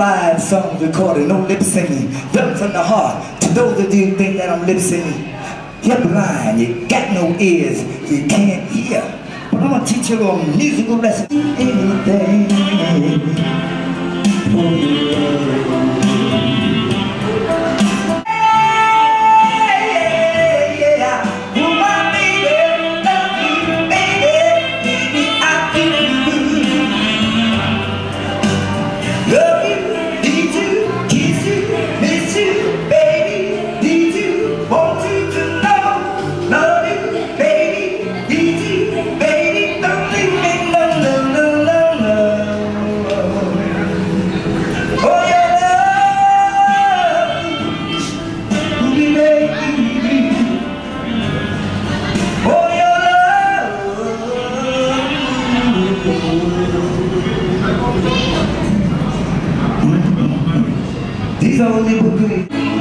live songs recorded, no lip singing. Done from the heart to those of you think that I'm lip singing. You're blind, you got no ears, you can't hear. But I'm gonna teach you a musical lesson. Anything. These are only good.